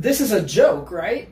This is a joke, right?